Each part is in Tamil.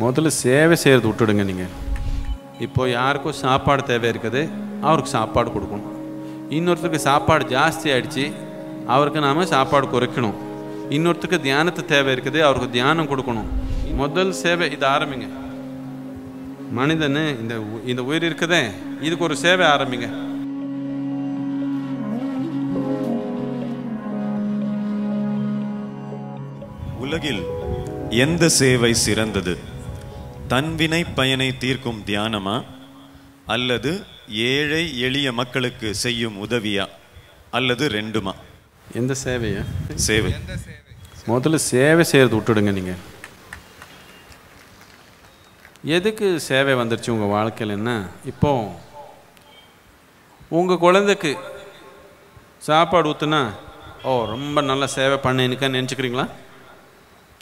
முதல்ல சேவை செய்கிறது விட்டுடுங்க நீங்கள் இப்போ யாருக்கும் சாப்பாடு தேவை இருக்குது அவருக்கு சாப்பாடு கொடுக்கணும். இன்னொருத்தருக்கு சாப்பாடு ஜாஸ்தி ஆயிடுச்சு அவருக்கு நாம் சாப்பாடு குறைக்கணும். இன்னொருத்தருக்கு தியானத்து தேவை இருக்குது அவருக்கு தியானம் கொடுக்கணும். முதல் சேவை இது ஆரம்பிங்க. மனிதன் இந்த உ- இந்த உயிர் இருக்குதே இதுக்கு ஒரு சேவை ஆரம்பிங்க. உலகில் எந்த சேவை சிறந்தது? தன்வினை பயனை தீர்க்கும் தியானமா? அல்லது ஏழை எளிய மக்களுக்கு செய்யும் உதவியா? அல்லது ரெண்டுமா? எந்த சேவையை? சேவை. முதல்ல சேவை செய்கிறது விட்டுடுங்க நீங்கள் எதுக்கு சேவை வந்துருச்சு உங்கள் வாழ்க்கையில் என்ன? இப்போ உங்கள் குழந்தைக்கு சாப்பாடு ஊற்றுனா ஓ ரொம்ப நல்ல சேவை பண்ணினுக்கன்னு நினச்சிக்கிறீங்களா?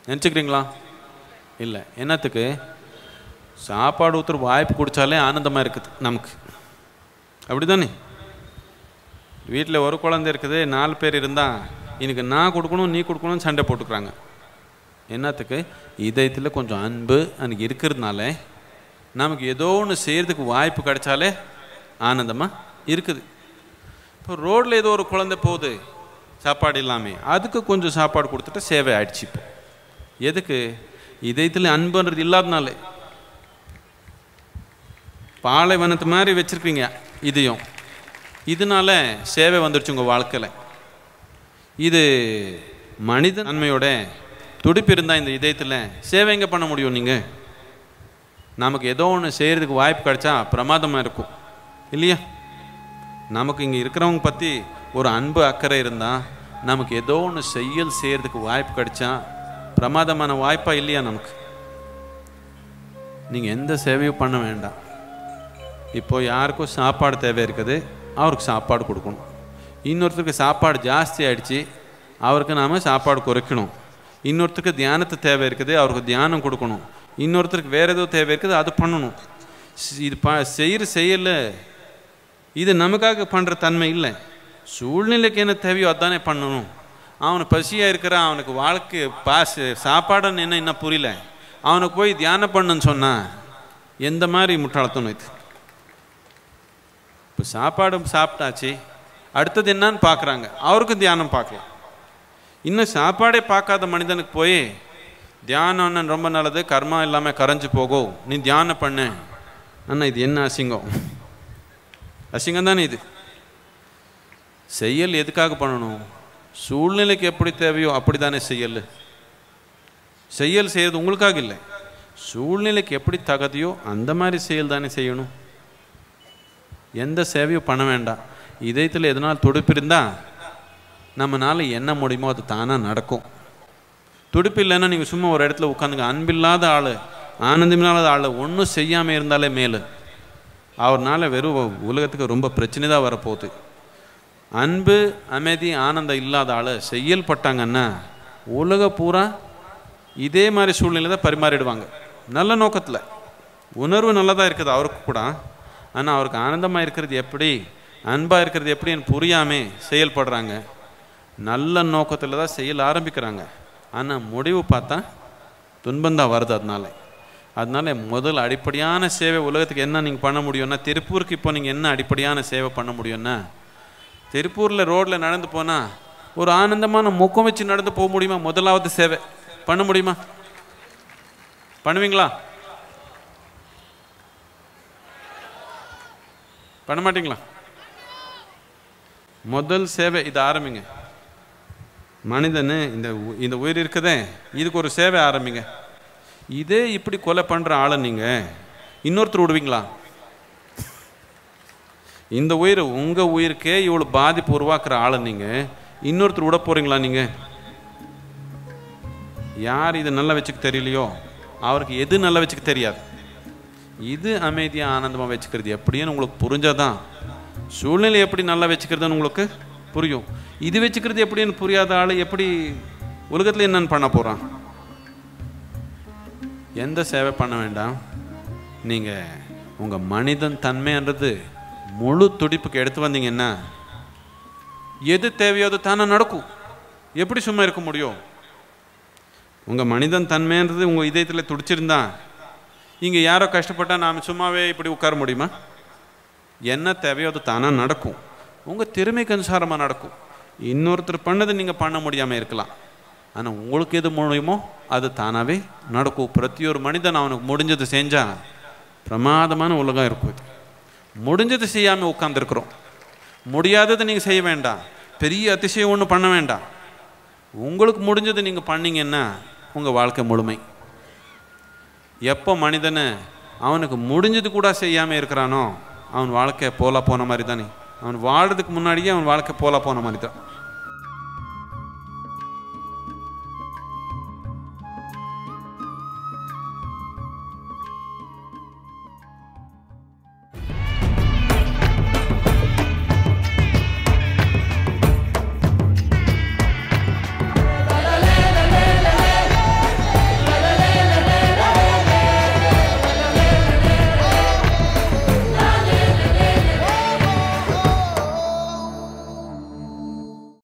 நினச்சிக்கிறீங்களா? இல்லை. என்னத்துக்கு? சாப்பாடு ஊற்றுற வாய்ப்பு குடித்தாலே ஆனந்தமாக இருக்குது நமக்கு. அப்படி தானே வீட்டில் ஒரு குழந்தை இருக்குது நாலு பேர் இருந்தால் எனக்கு நான் கொடுக்கணும் நீ கொடுக்கணும்னு சண்டை போட்டுக்கிறாங்க. என்னத்துக்கு? இதயத்தில் கொஞ்சம் அன்பு அன்றைக்கி இருக்கிறதுனால நமக்கு ஏதோ ஒன்று செய்கிறதுக்கு வாய்ப்பு கிடைச்சாலே ஆனந்தமாக இருக்குது. இப்போ ரோட்டில் ஏதோ ஒரு குழந்தை போகுது சாப்பாடு இல்லாமல் அதுக்கு கொஞ்சம் சாப்பாடு கொடுத்துட்டு சேவை ஆயிடுச்சு இப்போ. எதுக்கு? இதயத்தில் அன்புன்றது இல்லாதனாலே. பாலைவனத்து மாதிரி வச்சுருக்கீங்க இதையும். இதனால சேவை வந்துடுச்சு உங்கள் வாழ்க்கையில். இது மனித நன்மையோட துடிப்பு இருந்தால் இந்த இதயத்தில் சேவை எங்கே பண்ண முடியும் நீங்கள் நமக்கு ஏதோ ஒன்று செய்கிறதுக்கு வாய்ப்பு கிடைச்சா பிரமாதமாக இருக்கும். இல்லையா? நமக்கு இங்கே இருக்கிறவங்க பற்றி ஒரு அன்பு அக்கறை இருந்தால் நமக்கு ஏதோ ஒன்று செய்யல் செய்கிறதுக்கு வாய்ப்பு கிடைச்சா பிரமாதமான வாய்ப்பா இல்லையா நமக்கு? நீங்கள் எந்த சேவையும் பண்ண வேண்டாம். இப்போது யாருக்கும் சாப்பாடு தேவை இருக்குது அவருக்கு சாப்பாடு கொடுக்கணும். இன்னொருத்தருக்கு சாப்பாடு ஜாஸ்தி ஆகிடுச்சு அவருக்கு நாம் சாப்பாடு குறைக்கணும். இன்னொருத்தருக்கு தியானத்தை தேவை இருக்குது அவருக்கு தியானம் கொடுக்கணும். இன்னொருத்தருக்கு வேறு ஏதோ தேவை இருக்குது அது பண்ணணும். இது ப செய்கிற செய்யலை இது நமக்காக பண்ணுற தன்மை இல்லை. சூழ்நிலைக்கு என்ன தேவையோ அதானே பண்ணணும். அவனை பசியாக இருக்கிறான் அவனுக்கு வாழ்க்கை பாசு சாப்பாடுன்னு என்ன இன்னும் புரியல. அவனுக்கு போய் தியானம் பண்ணுன்னு சொன்னால் எந்த மாதிரி முட்டாளத்தனம் இது? இப்போ சாப்பாடு சாப்பிட்டாச்சு. அடுத்தது என்னன்னு பார்க்குறாங்க அவருக்கும் தியானம் பார்க்கலாம். இன்னும் சாப்பாடே பார்க்காத மனிதனுக்கு போய் தியானம்னு ரொம்ப நல்லது கர்மா இல்லாமல் கரைஞ்சு போகும் நீ தியானம் பண்ணு. அண்ணா இது என்ன அசிங்கம்? அசிங்கம் தானே இது? செயல் எதுக்காக பண்ணணும்? சூழ்நிலைக்கு எப்படி தேவையோ அப்படி தானே செய்யல் செயல் செய்யறது உங்களுக்காக இல்லை. சூழ்நிலைக்கு எப்படி தகுதியோ அந்த மாதிரி செயல் தானே செய்யணும். எந்த சேவையும் பண்ண வேண்டாம். இதயத்தில் எதனால் துடுப்பு இருந்தால் நம்மளால் என்ன முடியுமோ அது தானாக நடக்கும். துடுப்பு இல்லைன்னா நீங்கள் சும்மா ஒரு இடத்துல உட்காந்துங்க. அன்பில்லாத ஆள் ஆனந்தமில்லாத ஆள் ஒன்றும் செய்யாமல் இருந்தாலே மேலு. அவர்னால வெறும் உலகத்துக்கு ரொம்ப பிரச்சனை தான் வரப்போகுது. அன்பு அமைதி ஆனந்தம் இல்லாத ஆள் செய்யல் பட்டாங்கன்னா உலக பூரா இதே மாதிரி சூழ்நிலை தான் பரிமாறிடுவாங்க. நல்ல நோக்கத்தில். உணர்வு நல்லதாக இருக்குது அவருக்கு கூட. ஆனால் அவருக்கு ஆனந்தமாக இருக்கிறது எப்படி? அன்பாக இருக்கிறது எப்படின்னு புரியாமே செயல்படுறாங்க. நல்ல நோக்கத்தில் தான் செயல் ஆரம்பிக்கிறாங்க. ஆனால் முடிவு பார்த்தா துன்பந்தான் வருது அதனால. அதனால முதல் அடிப்படையான சேவை உலகத்துக்கு என்ன நீங்கள் பண்ண முடியும்னா திருப்பூருக்கு இப்போ நீங்கள் என்ன அடிப்படையான சேவை பண்ண முடியும்னா திருப்பூரில் ரோட்டில் நடந்து போனால் ஒரு ஆனந்தமான முகம் வச்சு நடந்து போக முடியுமா? முதலாவது சேவை. பண்ண முடியுமா? பண்ணுவீங்களா? பண்ண மாட்டீங்களா? முதல் சேவை இதை ஆரம்பிங்க. மனிதனு இந்த உ- இந்த உயிர் இருக்குதே இதுக்கு ஒரு சேவை ஆரம்பிங்க. இதே இப்படி கொலை பண்ணுற ஆளை நீங்கள் இன்னொருத்தர் விடுவீங்களா? இந்த உயிர் உங்கள் உயிருக்கே இவ்வளோ பாதிப்பு உருவாக்குற ஆளை நீங்கள் இன்னொருத்தர் விட போகிறீங்களா நீங்கள் யார் இது நல்லா வச்சுக்க தெரியலையோ? அவருக்கு எது நல்லா வச்சுக்க தெரியாது? இது அமைதியாக ஆனந்தமாக வச்சுக்கிறது எப்படின்னு உங்களுக்கு புரிஞ்சாதான் சூழ்நிலை எப்படி நல்லா வச்சுக்கிறதுன்னு உங்களுக்கு புரியும். இது வச்சுக்கிறது எப்படின்னு புரியாத ஆள் எப்படி உலகத்தில் என்னன்னு பண்ண போகிறான் எந்த சேவை பண்ண வேண்டாம். நீங்கள் உங்கள் மனிதன் தன்மைன்றது முழு துடிப்புக்கு எடுத்து வந்தீங்கன்னா எது தேவையோ அது தானே நடக்கும். எப்படி சும்மா இருக்க முடியும்? உங்கள் மனிதன் தன்மைன்றது உங்கள் இதயத்தில் துடிச்சிருந்தா இங்கே யாரோ கஷ்டப்பட்டால் நாம் சும்மாவே இப்படி உட்கார முடியுமா? என்ன தேவையோ அது தானாக நடக்கும். உங்கள் திறமைக்கு அனுசாரமாக நடக்கும். இன்னொருத்தர் பண்ணதை நீங்கள் பண்ண முடியாமல் இருக்கலாம். ஆனால் உங்களுக்கு எது முடியுமோ அது தானாகவே நடக்கும். பிரதி ஒரு மனிதன் அவனுக்கு முடிஞ்சது செஞ்சால் பிரமாதமான உலகம் இருக்கும் இது. முடிஞ்சது செய்யாமல் உட்காந்துருக்குறோம் முடியாததை நீங்கள் செய்ய வேண்டாம். பெரிய அதிசயம் ஒன்றும் பண்ண வேண்டாம். உங்களுக்கு முடிஞ்சது நீங்கள் பண்ணீங்கன்னா உங்கள் வாழ்க்கை முழுமை. எப்போ மனிதனை அவனுக்கு முடிஞ்சது கூட செய்யாமல் இருக்கிறானோ அவன் வாழ்க்கை போல போன மாதிரி தானே. அவன் வாழ்கிறதுக்கு முன்னாடியே அவன் வாழ்க்கை போல போன மாதிரி தான்.